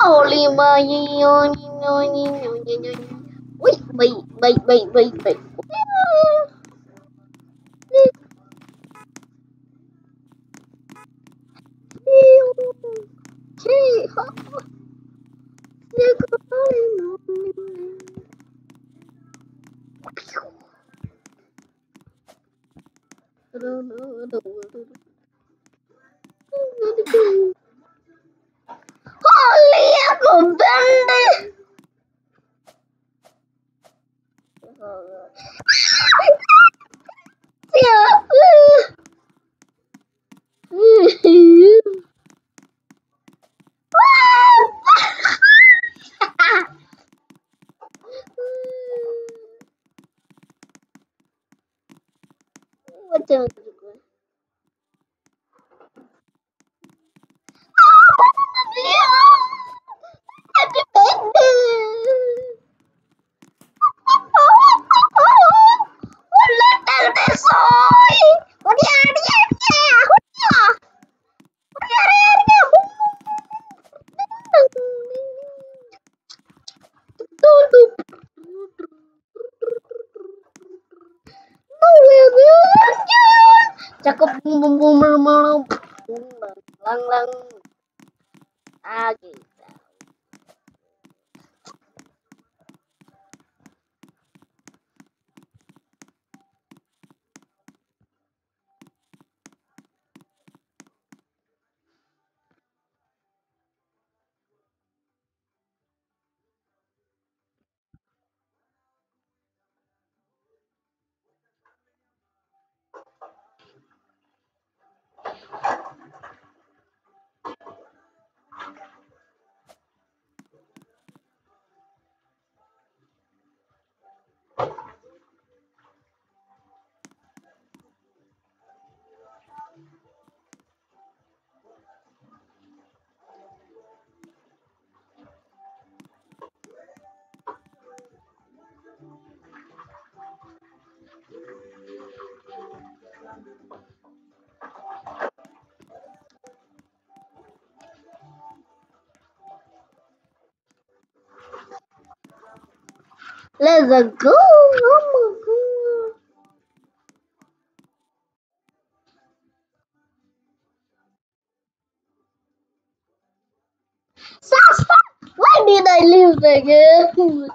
Holy my, wait, wait, wait, wait, wait, wait. I don't know. I don't know. Holy apple bandit! yeah. Let's go! Oh my god! Sasha, why did I leave again?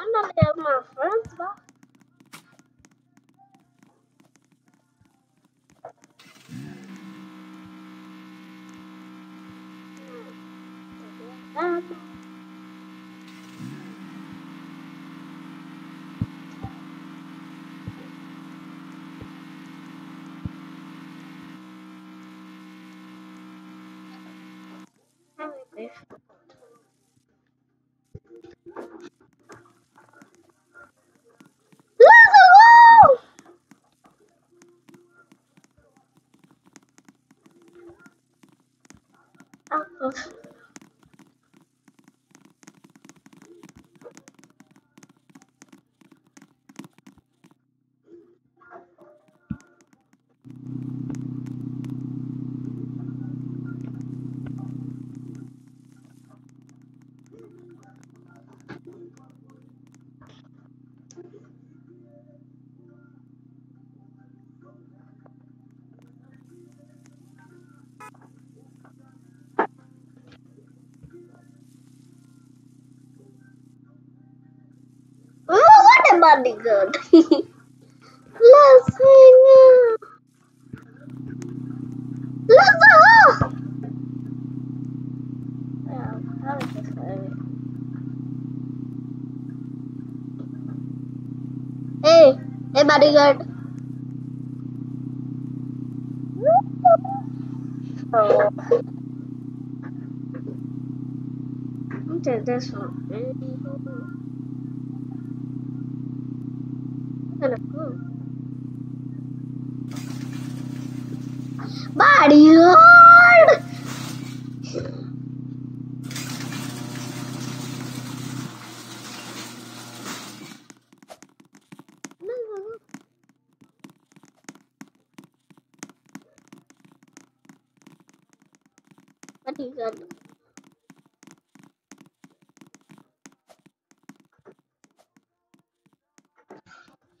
I'm gonna have my friends, but... Adiós. Oh, what a bodyguard! Let's hang out. Let's go! Yeah, how is this? Hey, hey bodyguard. Oh. Okay, this one. Bodyguard! No, no, no. Bodyguard.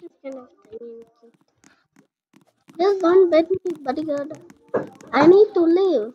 This kind of tiny kid. Bet me, bodyguard. I need to leave.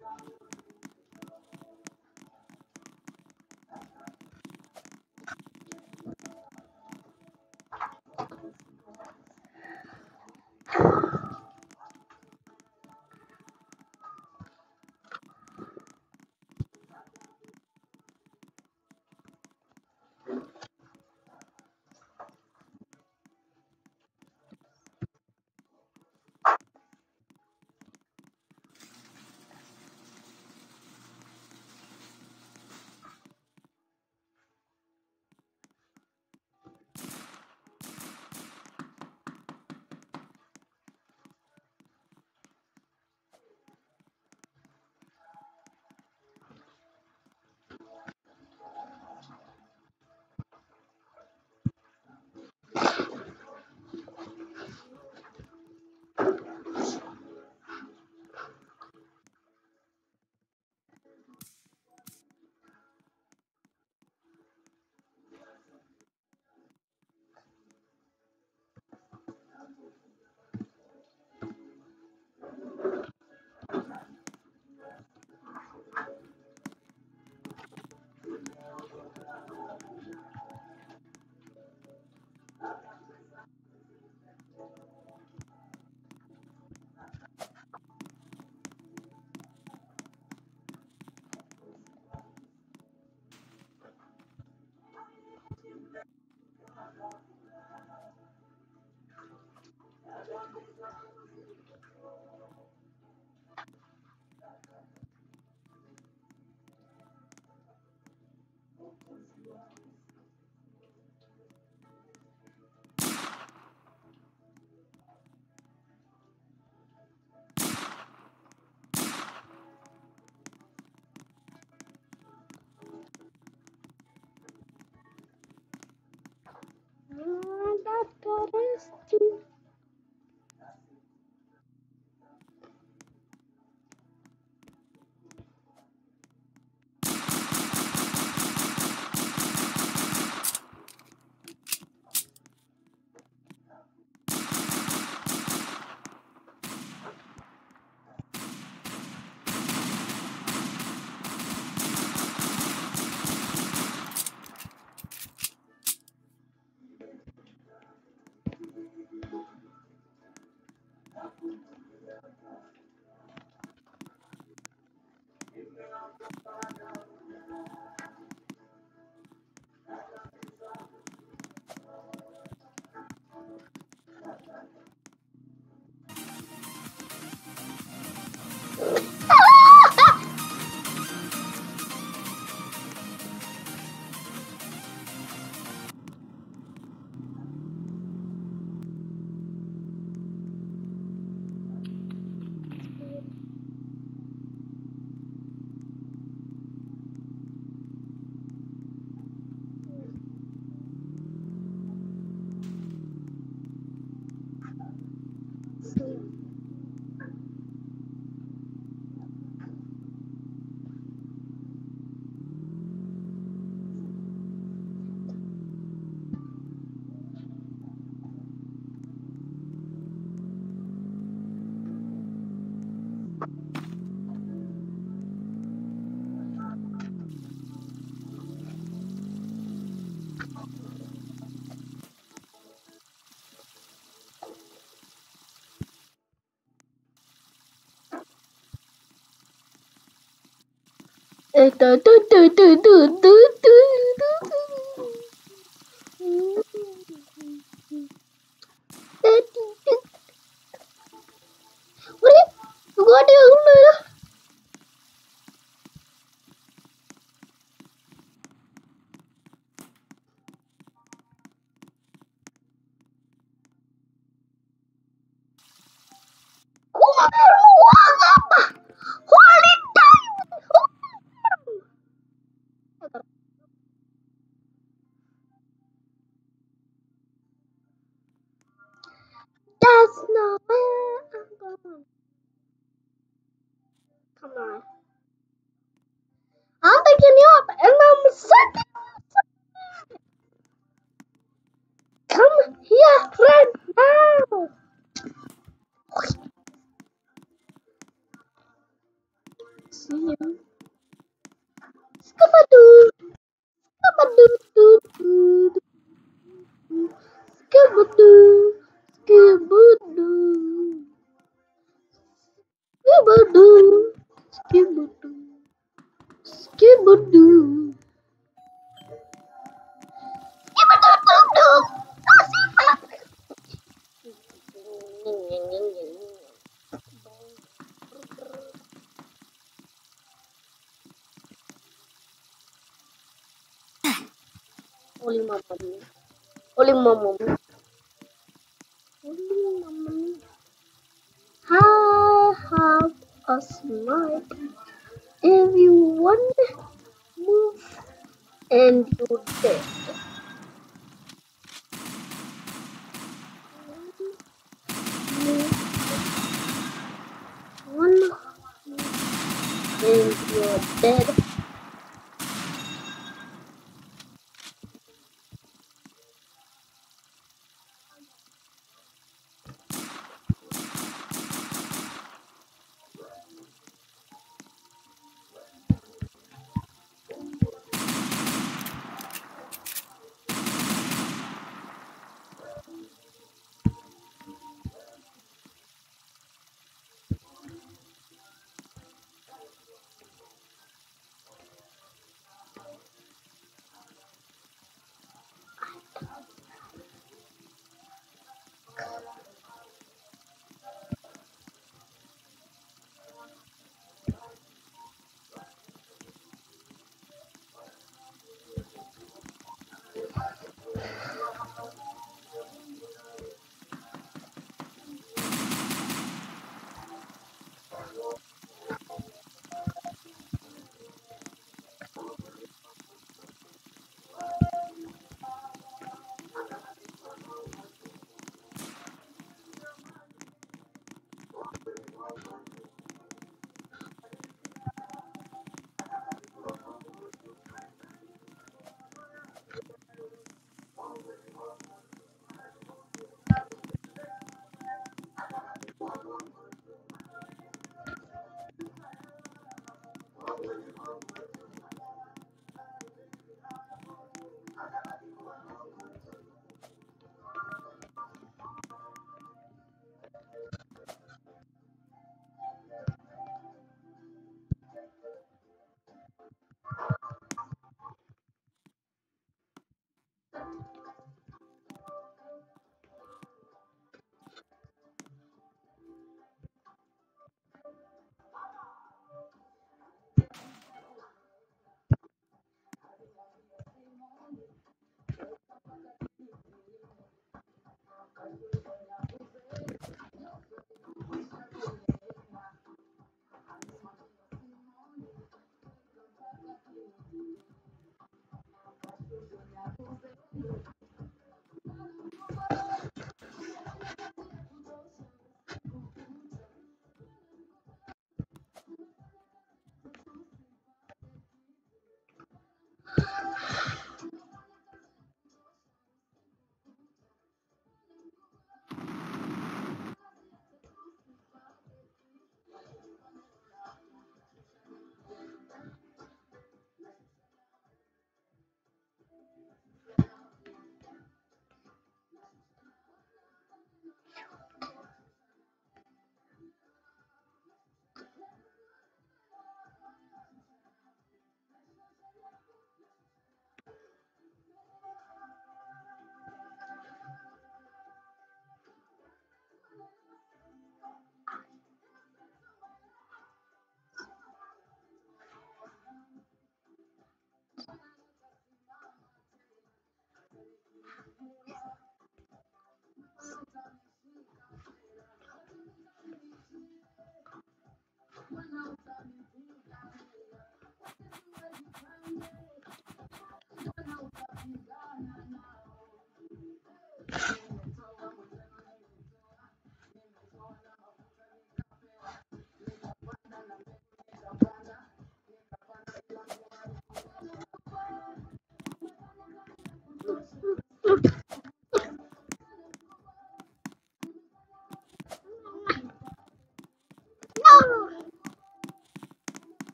Not 嘟嘟嘟嘟嘟嘟嘟 Holy God.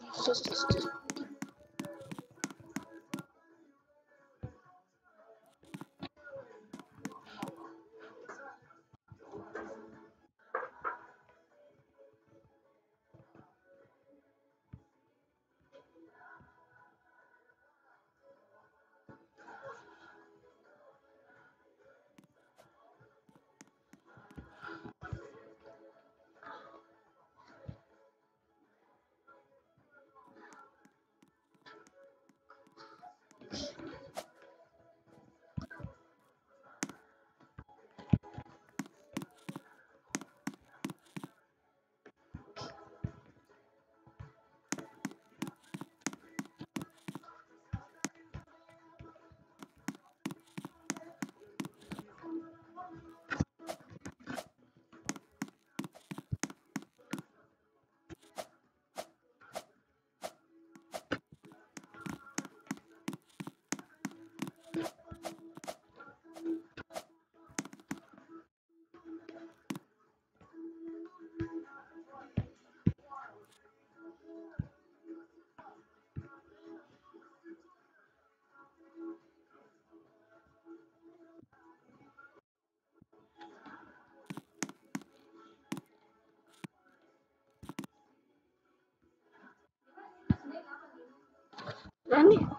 Mem. Mem. Mm. Grande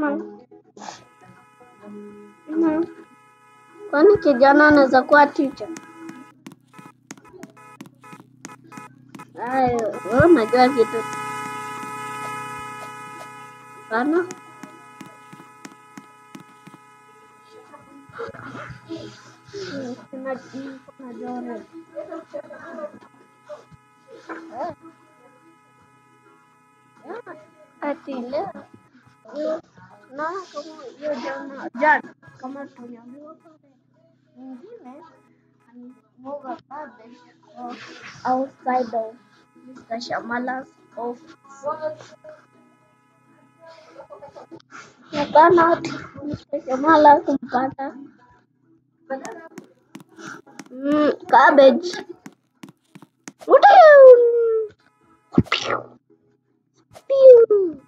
No. No. Kwani kijana anaweza kuwa teacher? Ayo, wewe unajua kitu. Hapana. Ati leo leo, naona kama hiyo jana jana kama tuliambiwa pale mwingine alimwaga cabbage o- outside of Mr. Shamala's office. Hapana, ati Mr. Shamala kumpata mm, cabbage. What? Pew! Pew!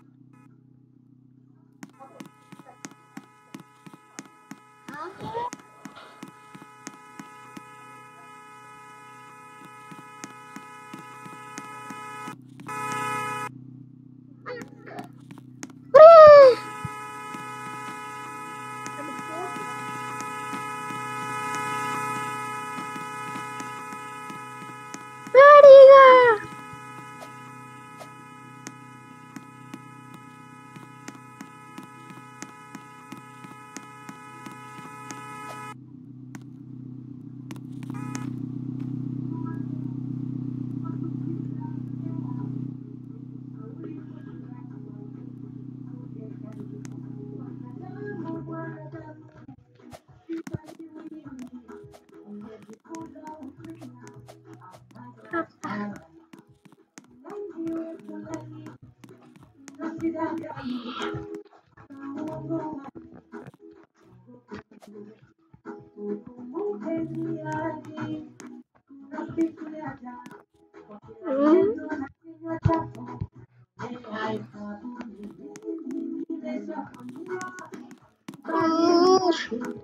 Oxi.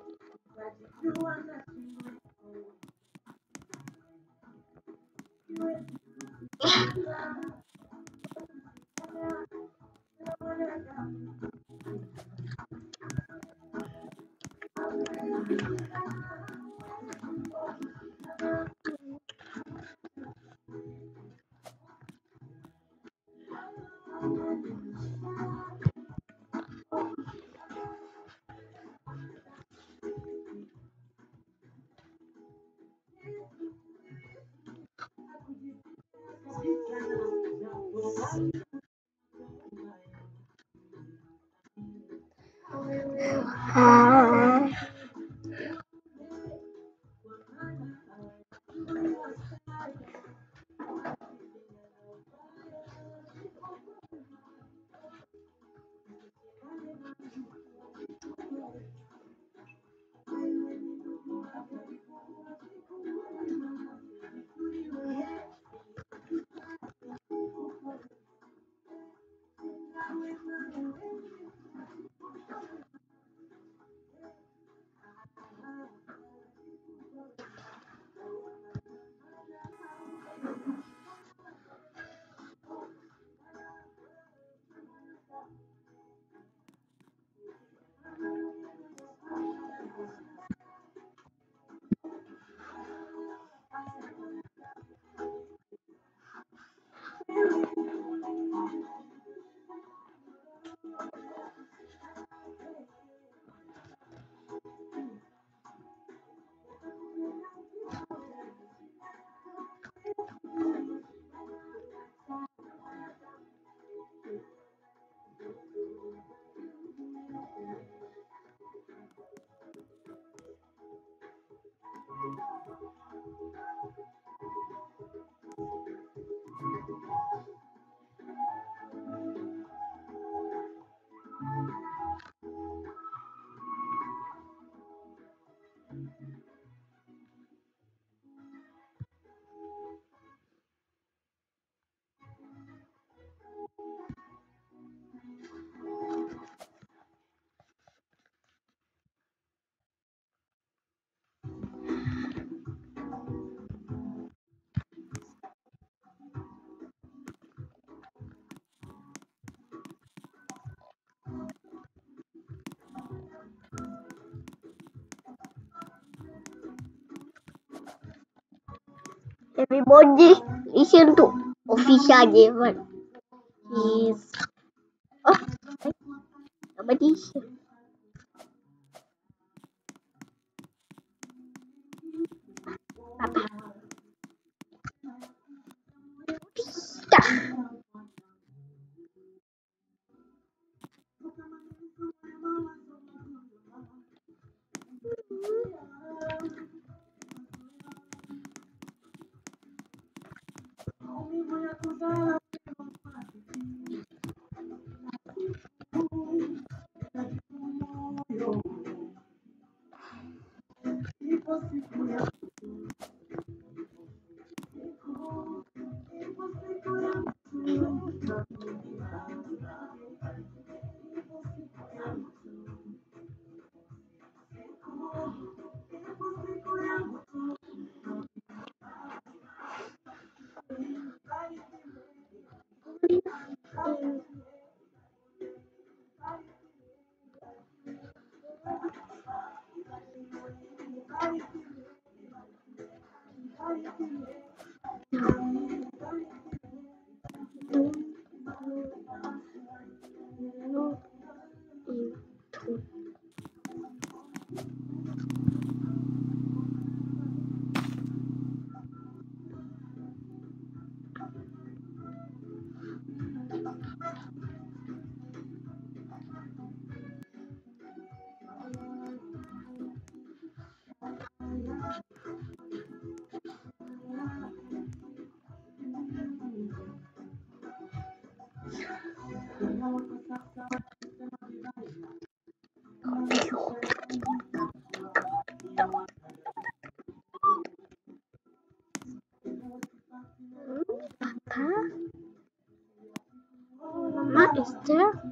Everybody listen to official Devon. He's is there?